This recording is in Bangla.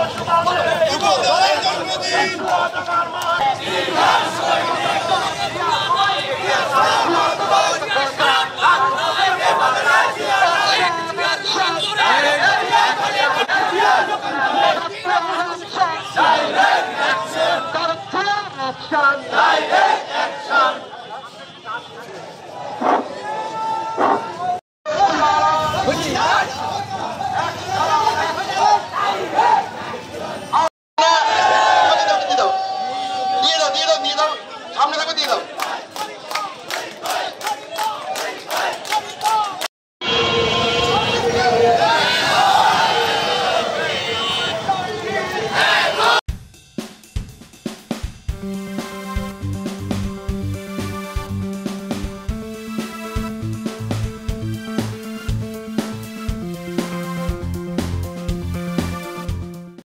দিয়ে দিয়ে দাও দিয়ে দাও। সামনে থাকো দিয়ে দাও।